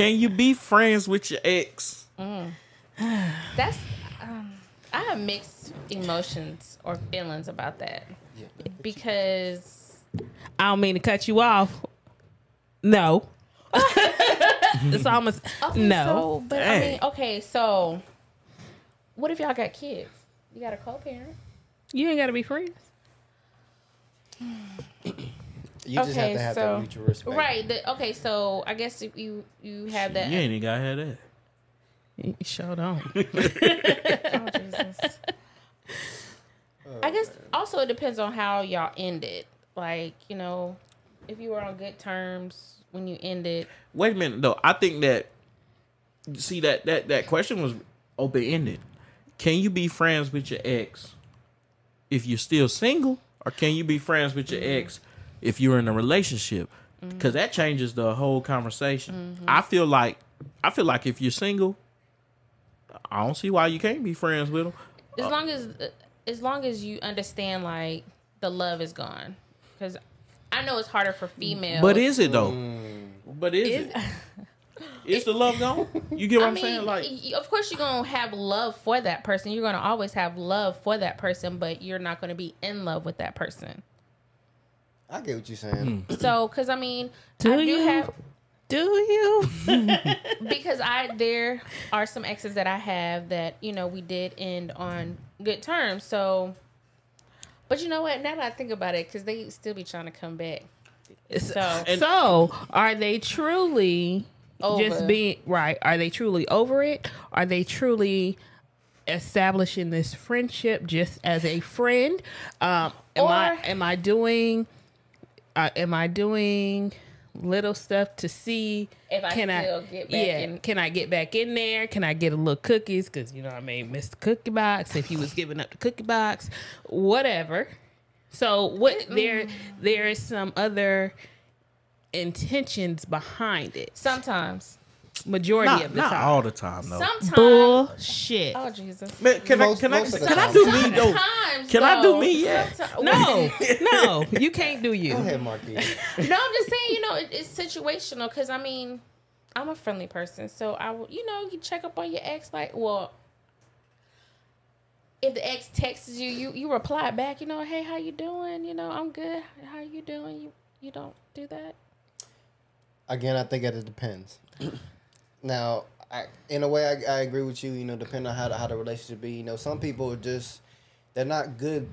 Can you be friends with your ex? That's um, I have mixed emotions or feelings about that because I don't mean to cut you off. No. it's almost okay, no. So, but I mean, okay, so what if y'all got kids? You got a co-parent. you ain't gotta be friends. You just have Okay, to have so- that mutual respect. Right. The, okay, so I guess if you you have that. You ain't even gotta have that. You sure don't. Oh, Jesus. Oh, I guess also it depends on how y'all ended. Like you know, if you were on good terms when you ended. Wait a minute though. I think that see that that that question was open ended. Can you be friends with your ex if you're still single, or can you be friends with your ex if you're in a relationship? Mm-hmm. Because that changes the whole conversation. Mm-hmm. I feel like I feel like if you're single, I don't see why you can't be friends with them. As uh, long as uh, as long as you understand like the love is gone, because I know it's harder for females. But is it though? Mm. But is, Is- it? Is the love gone? You get what I I'm mean, saying? Like, of course, you're gonna have love for that person. You're gonna always have love for that person, but you're not gonna be in love with that person. I get what you're saying. So, because I mean, Do I do you? have Do you? because I there are some exes that I have that you know we did end on good terms. So, but you know what? Now that I think about it, because they still be trying to come back. So And- so are they truly Over. just being right? Are they truly over it? Are they truly establishing this friendship just as a friend? Um, am I Or- am I doing uh, am I doing little stuff to see If I can still I get back yeah in- can I get back in there? Can I get a little cookies? Because you know I may miss the cookie box if he was giving up the cookie box, whatever. So what there there is some other intentions behind it. sometimes, Majority not, of the not time. all the time though. sometimes. Bullshit. Oh Jesus. Man, can Most- I can I most of can I do me though? Sometimes, Can I do me yet? someti- No, no, you can't do you. Go ahead, Marquis. No, I'm just saying, you know, it, it's situational because I mean, I'm a friendly person, so I, will- you know, you check up on your ex. Like, well, if the ex texts you, you you reply back. You know, hey, how you doing? You know, I'm good. How are you doing? You you don't do that. Again, I think that it depends. Now, I, in a way, I, I agree with you. You know, depending on how the, how the relationship be. You know, some people are just they're not good.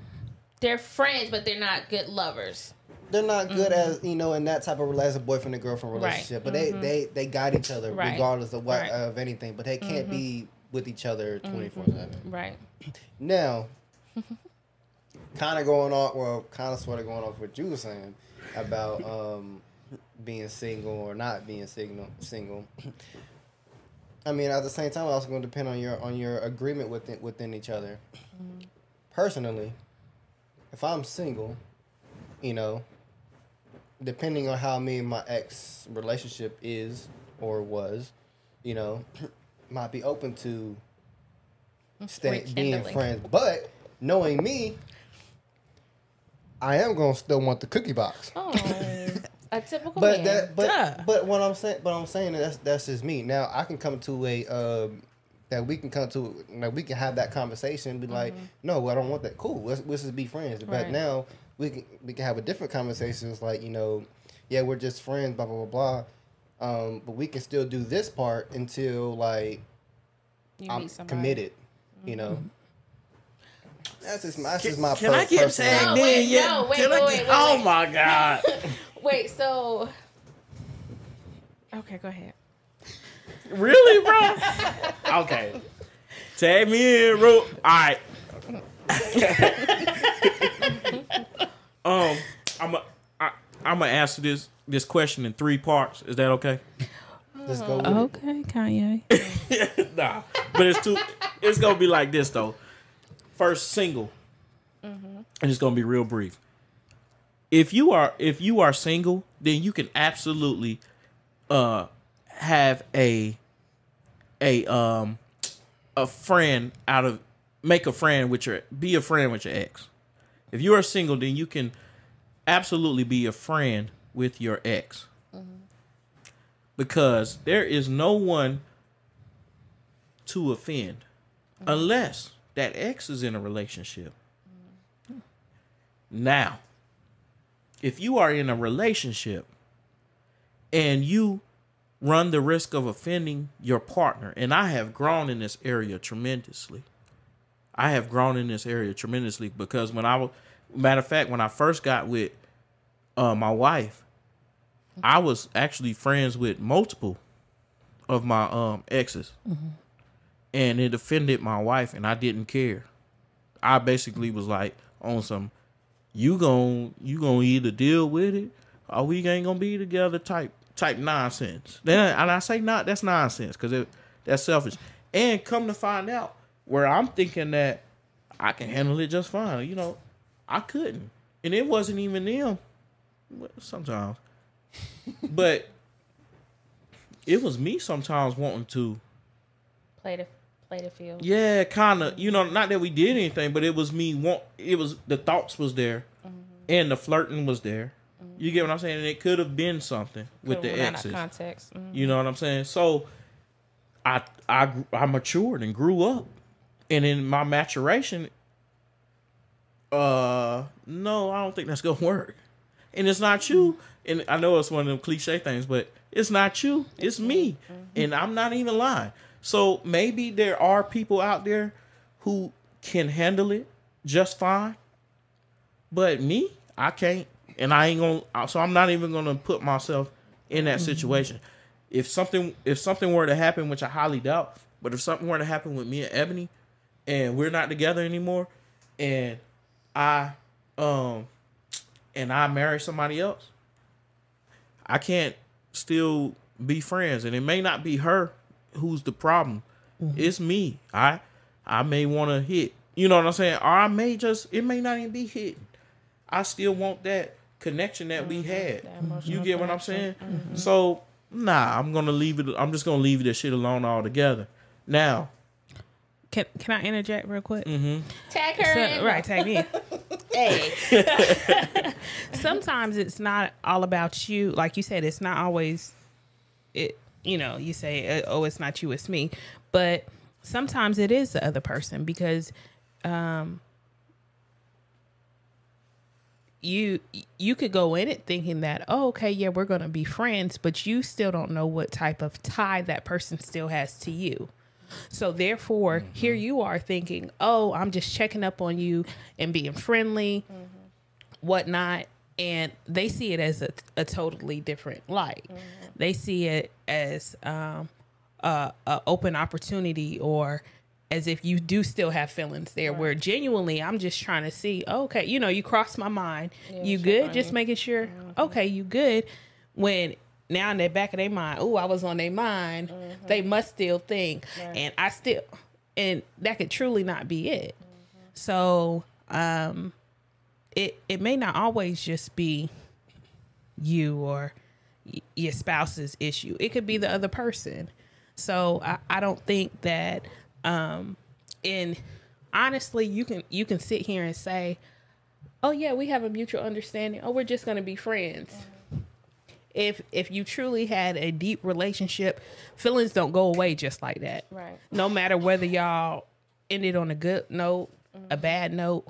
They're friends, but they're not good lovers. They're not good as you know in that type of rela- as a boyfriend and girlfriend Mm-hmm. Right. relationship. But they they they guide each other Right. regardless of what Right. Mm-hmm. of anything. But they can't be with each other twenty four seven. Right. Now, kind of going on, well, kind of sort of going off what you were saying about um, being single or not being single. Single. I mean, at the same time, it's also going to depend on your on your agreement within within each other. Mm-hmm. Personally, if I'm single, you know, depending on how me and my ex relationship is or was, you know, might be open to mm-hmm. stay being friends. But knowing me, I am gonna still want the cookie box. Oh, a typical But man. that, but Duh. but what I'm saying, but I'm saying that that's that's just me. Now I can come to a um, that we can come to that we can have that conversation. And be like, no, I don't want that. Cool, let's let's just be friends. But Mm-hmm. Right. now we can we can have a different conversation. It's like you know, yeah, we're just friends. Blah blah blah blah. Um, but we can still do this part until like you I'm meet somebody. committed. You know. That's just my, that's just Can, my can per- I get personal- tagged No, wait, yet? no, wait, Can I wait, get- wait, oh my god! Wait, so okay, go ahead. really, bro? okay, tag me in, bro. All right. um, I'm a, I, I'm gonna answer this this question in three parts. Is that okay? Let's go with it. Okay, Kanye. nah, but it's too. It's gonna be like this though. First single, and it's gonna be real brief. If you are if you are single, then you can absolutely uh have a a um a friend out of make a friend with your be a friend with your ex. If you are single, then you can absolutely be a friend with your ex. because there is no one to offend unless that ex is in a relationship. Now, if you are in a relationship and you run the risk of offending your partner, and I have grown in this area tremendously. I have grown in this area tremendously because when I was, matter of fact, when I first got with uh, my wife, I was actually friends with multiple of my um exes, and it offended my wife, and I didn't care. I basically was like on some, you gon' you gonna either deal with it or we ain't gonna be together type type nonsense. Then and I say not that's nonsense because that's selfish. And come to find out, where I'm thinking that I can handle it just fine, you know, I couldn't, and it wasn't even them. Sometimes, but it was me sometimes wanting to Play the play the field. yeah, kind of. You know, not that we did anything, but it was me. Want it was the thoughts was there, and the flirting was there. You get what I'm saying? And it could have been something with the Could've went out exes. context. Mhm. You know what I'm saying? So, I I I matured and grew up, and in my maturation, uh, no, I don't think that's gonna work. And it's not you. And I know it's one of them cliche things, but it's not you. It's me, and I'm not even lying. So maybe there are people out there who can handle it just fine, but me, I can't, and I ain't gonna. So I'm not even gonna put myself in that situation. If something if something were to happen, which I highly doubt, but if something were to happen with me and Ebony, and we're not together anymore, and I um and I marry somebody else, I can't still be friends, and it may not be her who's the problem. Mm-hmm. It's me. I I may want to hit. You know what I'm saying? Or I may just it may not even be hitting. I still want that connection that we mm-hmm. had. That You get what I'm saying? connection. So nah, I'm gonna leave it. I'm just gonna leave that shit alone altogether. Now, Can Can I interject real quick? Tag her. So- in. right, tag me. Hey. Sometimes it's not all about you. Like you said, it's not always it. You know, you say, uh, "Oh, it's not you, it's me," but sometimes it is the other person because um, you you could go in it thinking that, "Oh, okay, yeah, we're gonna be friends," but you still don't know what type of tie that person still has to you. So therefore, here you are thinking, "Oh, I'm just checking up on you and being friendly." whatnot and they see it as a, a totally different light. They see it as um, a, a open opportunity or as if you do still have feelings there where genuinely i'm just trying to see okay you know you cross my mind. You good? on just making sure okay you good. When now in the back of their mind oh i was on their mind they must still think. And i still and that could truly not be it. So um it it may not always just be you or your spouse's issue. It could be the other person. So I, I don't think that um and honestly you can you can sit here and say, Oh yeah, we have a mutual understanding. Oh, we're just gonna be friends. If if you truly had a deep relationship, feelings don't go away just like that Right. no matter whether y'all ended on a good note, a bad note,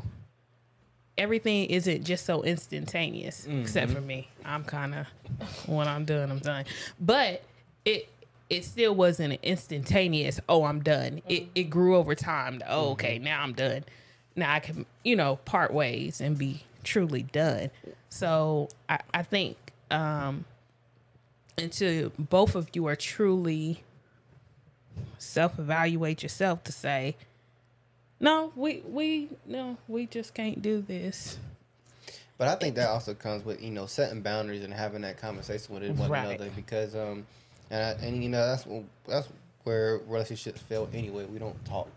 everything isn't just so instantaneous. Mm-hmm. Except for me, I'm kind of when I'm done, I'm done. But it it still wasn't an instantaneous. Oh, I'm done. It mm-hmm. it grew over time. To, oh, okay, mm-hmm. now I'm done. Now I can you know part ways and be truly done. So I I think um until both of you are truly self evaluate yourself to say, no, we we no, we just can't do this. But I think that also comes with you know setting boundaries and having that conversation with one Right. another because um and I, and you know that's that's where relationships fail anyway. We don't talk,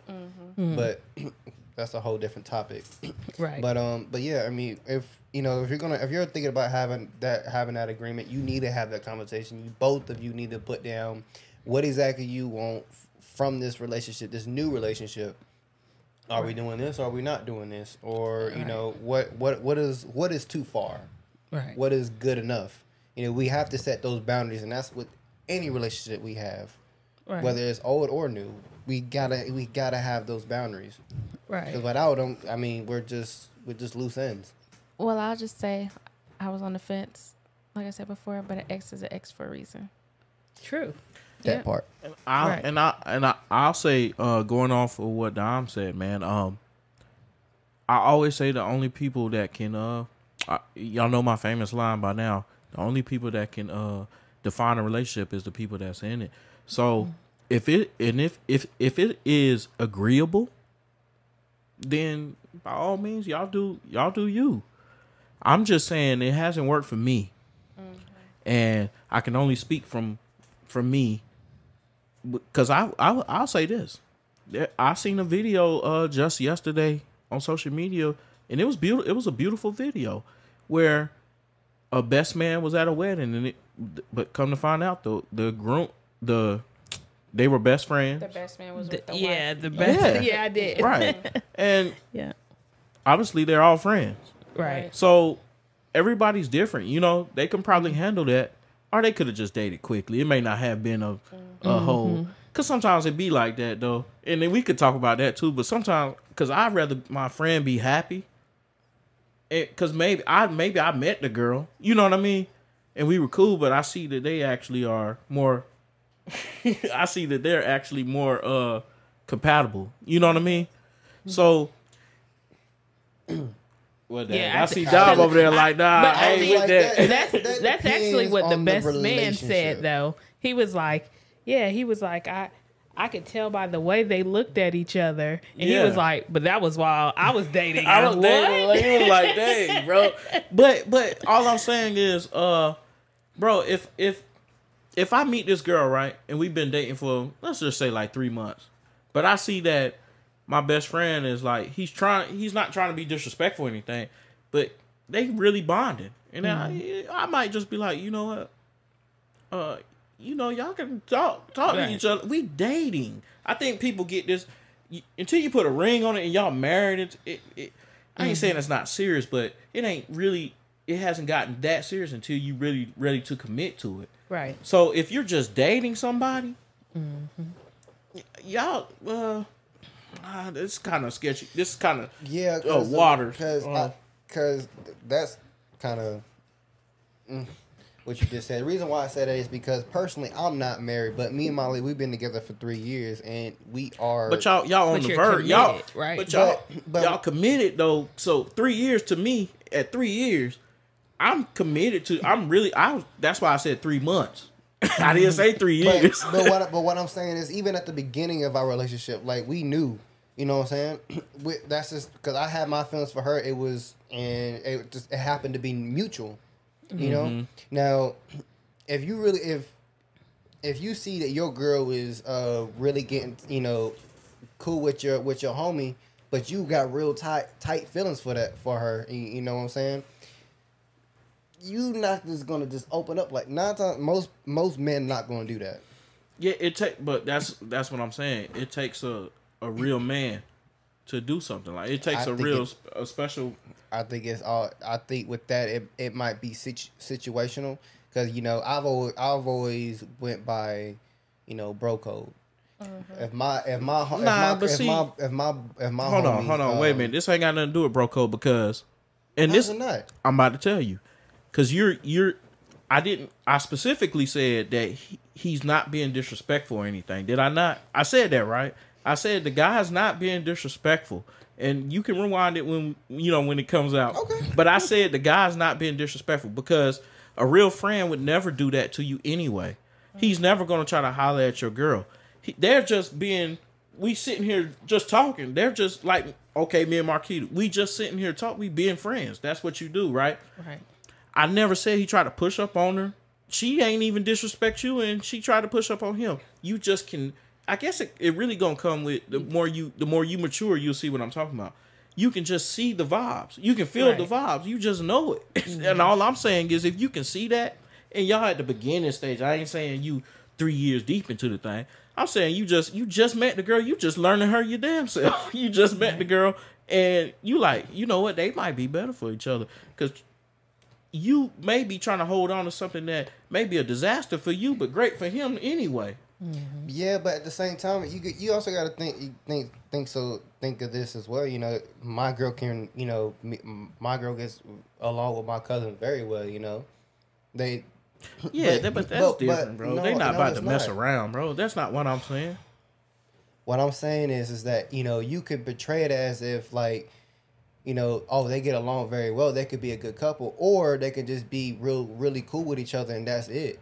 but that's a whole different topic. Right. But um, but yeah, I mean, if you know, if you're gonna, if you're thinking about having that, having that agreement, you need to have that conversation. You both of you need to put down what exactly you want f- from this relationship, this new relationship. Are we doing this? Or are we not doing this? Or you Right. know, what what what is what is too far? right. What is good enough? You know, we have to set those boundaries, and that's with any relationship we have, Right. whether it's old or new. We gotta we gotta have those boundaries. right. Because without them, I mean, we're just we're just loose ends. Well, I'll just say I was on the fence, like I said before, but an X is an X for a reason. True. That Yeah. part. I Right. and I and I I'll say uh going off of what Dom said, man. Um, I always say the only people that can uh, I, y'all know my famous line by now. The only people that can uh define a relationship is the people that's in it. So if it and if if if it is agreeable, then by all means y'all do y'all do you. I'm just saying it hasn't worked for me, and I can only speak from from me because I, I I'll say this, There- I seen a video uh just yesterday on social media, and it was beautiful. It was a beautiful video where a best man was at a wedding, and it, but come to find out the the groom the they were best friends, The best man was The- with the yeah, wife. the best. Yeah. Yeah, I did. right? and Yeah. obviously they're all friends. Right. So everybody's different. You know, they can probably handle that, or they could have just dated quickly. It may not have been a a whole. Cause sometimes it be like that though, and then we could talk about that too. But sometimes, cause I'd rather my friend be happy. It, cause maybe I maybe I met the girl, you know what I mean, and we were cool. But I see that they actually are more. I see that they're actually more uh compatible. You know what I mean? So. Well, Yeah, I, see Dom over there like, nah, but I ain't with that. that- That's that that's actually what the on the best man said though. He was like, yeah, he was like, I I could tell by the way they looked at each other, and Yeah. he was like, but that was while I was dating. I was What? dating, like, he was like, dang, bro. But but all I'm saying is, uh, bro, if if if I meet this girl right, and we've been dating for let's just say like three months, but I see that my best friend is like he's trying, he's not trying to be disrespectful or anything, but they really bonded, and I I might just be like, you know what, uh, you know, y'all can talk talk Right. to each other. We dating. I think people get this until you put a ring on it and y'all married. It, it, it I ain't saying it's not serious, but it ain't really. It hasn't gotten that serious until you really ready to commit to it. Right. So if you're just dating somebody, y- y'all, uh, uh it's kind of sketchy. This is kind of Yeah, Oh, water. Because Uh. that's kind of what you just said. The reason why I said that is because personally, I'm not married, but me and Molly, we've been together for three years, and we are. But y'all, y'all on the verge, y'all right? But y'all, But- but- y'all committed though. So three years to me, at three years, I'm committed to. I'm really. I. That's why I said three months. I didn't say three but, years. but what but what I'm saying is, even at the beginning of our relationship, like we knew, you know what I'm saying? we, that's just because I had my feelings for her. It was and it just it happened to be mutual, you know. Now, if you really if if you see that your girl is uh really getting you know cool with your with your homie, but you got real tight tight feelings for that for her, you, you know what I'm saying? You not just gonna just open up like nine times most most men not gonna do that. yeah, it take. But that's that's what I'm saying. It takes a a real man to do something like it takes I a real it- a special. I think it's all. I think with that, it, it might be situ- situational because you know I've always I've always went by, you know, bro code. If my if my ho- if Nah, my, but if see- my if my if my Hold on, hold on. Wait a um, minute. This ain't got nothing to do with bro code because, and this it not? I'm about to tell you, because you're you're. I didn't. I specifically said that he, he's not being disrespectful or anything. Did I not? I said that right. I said the guy's not being disrespectful, and you can rewind it when you know when it comes out. Okay. But I said the guy's not being disrespectful because a real friend would never do that to you anyway. He's never gonna try to holler at your girl. He, they're just being. We sitting here just talking. They're just like, okay, me and Marquita, we just sitting here talk. We being friends. That's what you do, right? Right. I never said he tried to push up on her. She ain't even disrespect you, and she tried to push up on him. You just can. I guess it, it really gonna come with the more you the more you mature, you'll see what I'm talking about. You can just see the vibes. You can feel the vibes. You just know it. Mm-hmm. and all I'm saying is, if you can see that, and y'all at the beginning stage, I ain't saying you three years deep into the thing. I'm saying you just you just met the girl. You just learning her your damn self. you just met the girl, and you like you know what they might be better for each other because you may be trying to hold on to something that may be a disaster for you, but great for him anyway. Mm-hmm. Yeah, but at the same time, you you also got to think think think so think of this as well. You know, my girl can you know me, my girl gets along with my cousin very well. You know, they Yeah, But- that, but that's but- but different, bro. no, they not no, about it's to mess around, bro. That's not what I'm saying. what I'm saying is is that you know you could portray it as if like you know oh they get along very well they could be a good couple or they could just be real really cool with each other and that's it.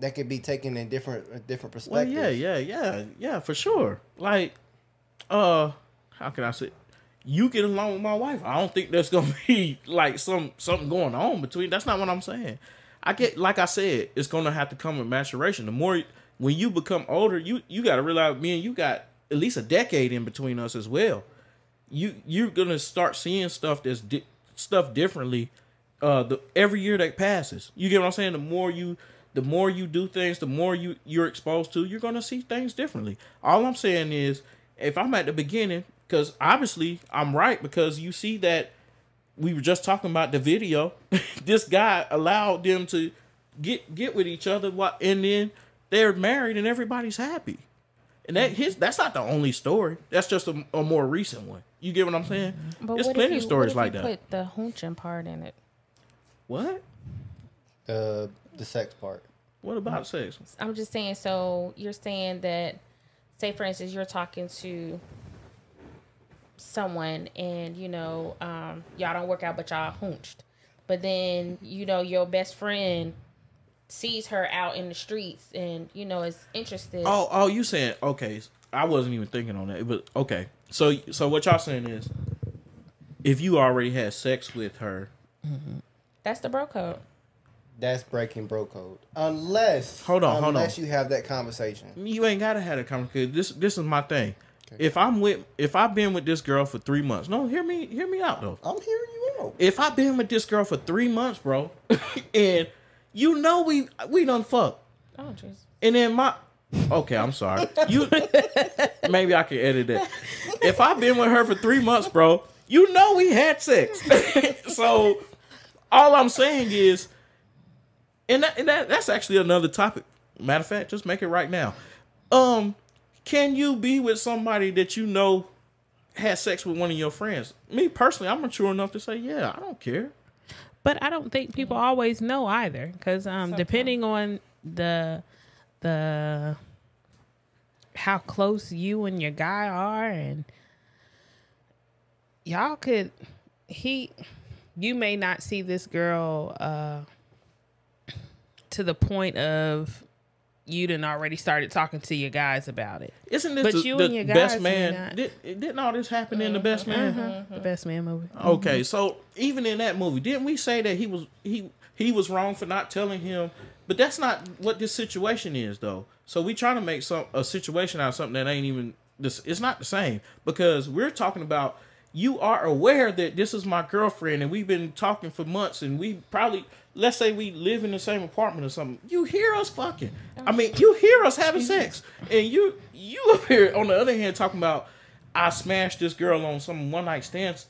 That could be taken in different a different Well, yeah, yeah, yeah, yeah, for sure. Like, uh, how can I say? You get along with my wife. I don't think there's gonna be like some something going on between. That's not what I'm saying. I get like I said, it's gonna have to come with maturation. The more when you become older, you you got to realize me and you got at least a decade in between us as well. You you're gonna start seeing stuff that's di- stuff differently. Uh, the every year that passes, you get what I'm saying. The more you the more you do things, the more you you're exposed to, you're gonna see things differently. All I'm saying is, if I'm at the beginning, because obviously I'm right, because you see that we were just talking about the video. this guy allowed them to get get with each other, and then they're married, and everybody's happy. And that his that's not the only story. That's just a, a more recent one. You get what I'm saying? But There's what plenty if of you, what stories if like you that. Put the hoonching part in it. What? Uh, the sex part. What about sex? I'm just saying. So you're saying that, say for instance, you're talking to someone, and you know, um, y'all don't work out, but y'all hoonched. But then you know your best friend sees her out in the streets, and you know is interested. Oh, oh, you saying okay? I wasn't even thinking on that, but okay. So, so what y'all saying is, if you already had sex with her, That's the bro code. That's breaking bro code. Unless Hold on, hold unless on. you have that conversation. you ain't gotta have a conversation. This, this is my thing. If I'm with, if I've been with this girl for three months, no, hear me, hear me out though. I'm hearing you out. If I've been with this girl for three months, bro, and you know we we done fuck, Oh jeez. and then my okay, I'm sorry. You maybe I can edit it. If I've been with her for three months, bro, you know we had sex. so all I'm saying is, and that, and that that's actually another topic. Matter of fact, just make it right now. Um, can you be with somebody that you know had sex with one of your friends? Me personally, I'm mature enough to say, yeah, I don't care. But I don't think people always know either, because um, depending on the the how close you and your guy are, and y'all could he you may not see this girl uh to the point of you done already started talking to your guys about it. Isn't this But the, you the and your best guys may man? not- Did, didn't all this happen in the best mm-hmm. man? Mm-hmm. The best man movie. Okay, so even in that movie, didn't we say that he was he he was wrong for not telling him? But that's not what this situation is, though. So we trying to make some a situation out of something that ain't even this. It's not the same because we're talking about you are aware that this is my girlfriend and we've been talking for months and we probably let's say we live in the same apartment or something. You hear us fucking. I oh, mean, you hear us having sex, and you you up here on the other hand talking about I smashed this girl on some one night stands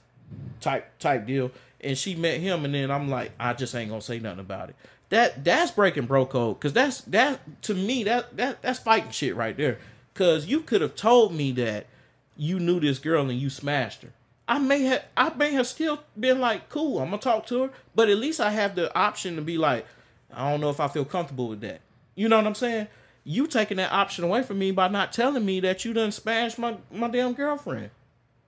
type type deal and she met him and then I'm like I just ain't gonna say nothing about it. That that's breaking bro code cuz that's that to me that that that's fighting shit right there cuz you could have told me that you knew this girl and you smashed her. I may have I may have still been like cool, I'm to talk to her, but at least I have the option to be like I don't know if I feel comfortable with that. You know what I'm saying? You taking that option away from me by not telling me that you done smashed my my damn girlfriend.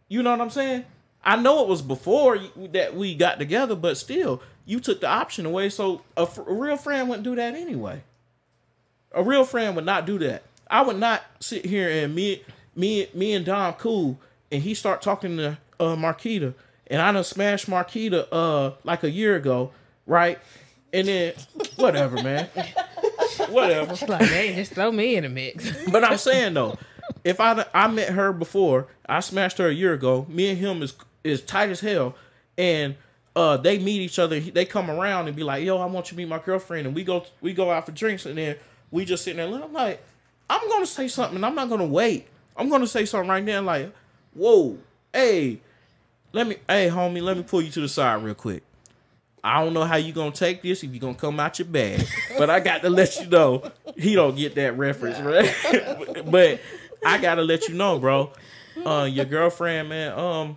You know what I'm saying? I know it was before that we got together, but still, you took the option away. So a, real friend wouldn't do that anyway. A real friend would not do that. I would not sit here and me, me, me and Don cool, and he start talking to uh, Marquita, and I done smashed Marquita uh like a year ago, right? And then whatever, man, whatever. Like, hey, just throw me in the mix. But I'm saying though, if I I met her before, I smashed her a year ago. Me and him is is tight as hell, and uh, they meet each other. They come around and be like, "Yo, I want you to meet my girlfriend," and we go we go out for drinks, and then we just sitting there. I'm like, I'm gonna say something. I'm not gonna wait. I'm gonna say something right now. Like, whoa, hey, let me, hey, homie, let me pull you to the side real quick. I don't know how you gonna take this if you gonna come out your bag, but I got to let you know he don't get that reference, right? but I gotta let you know, bro. Uh, your girlfriend, man. Um,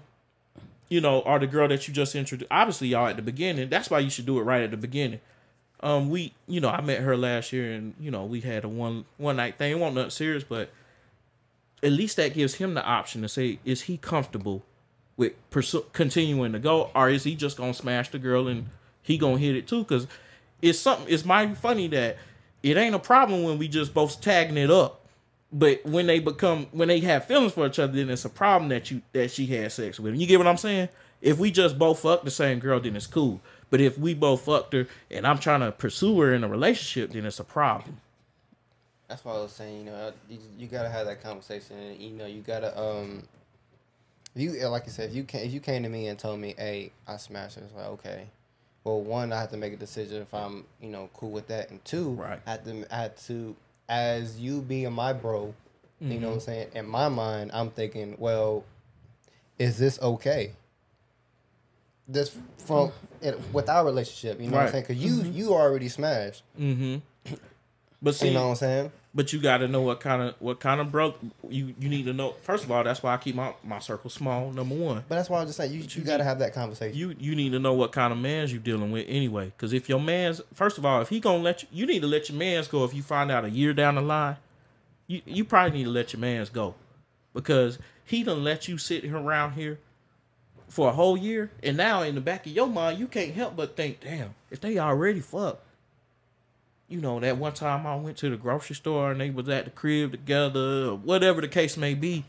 you know, or the girl that you just introduced. Obviously, y'all at the beginning. That's why you should do it right at the beginning. Um, we, you know, I met her last year, and you know, we had a one one night thing. It wasn't nothing serious, but at least that gives him the option to say, is he comfortable with pursue, continuing to go, or is he just gonna smash the girl and he gonna hit it too? Because it's something. It's mighty funny that it ain't a problem when we just both tagging it up, but when they become when they have feelings for each other, then it's a problem that you that she had sex with. You get what I'm saying? If we just both fuck the same girl, then it's cool. But if we both fucked her and I'm trying to pursue her in a relationship, then it's a problem. That's why I was saying, you know, you, you gotta have that conversation. You know, you gotta um, if you like you said, if you came, if you came to me and told me, "Hey, I smashed her," it's like okay. Well, one, I have to make a decision if I'm, you know, cool with that, and two, Right. I had to, I had to, as you being my bro, you know what I'm mm-hmm. saying. In my mind, I'm thinking, well, is this okay? This from mm-hmm. it, with our relationship, you know what I'm saying? Because you mm-hmm. you already smashed, Mm-hmm. But see, you know what I'm saying? But you got to know what kind of what kind of bro you you need to know. First of all, that's why I keep my, my circle small. Number one, But that's why I was just saying you you got to have that conversation. you you need to know what kind of man's you dealing with anyway. Because if your man's first of all, if he gonna let you, you need to let your man's go. If you find out a year down the line, you you probably need to let your man's go, because he done let you sit around here for a whole year, and now in the back of your mind, you can't help but think, damn, if they already fucked. You know, that one time I went to the grocery store and they was at the crib together, or whatever the case may be.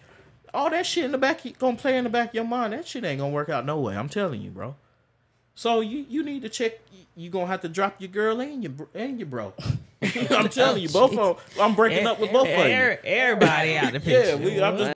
All that shit in the back, gonna play in the back of your mind. That shit ain't gonna work out no way. I'm telling you, bro. So you you need to check. You gonna have to drop your girl and your and your bro. I'm telling you, both of I'm breaking up with both of you. Everybody out the picture. Yeah, we, I'm just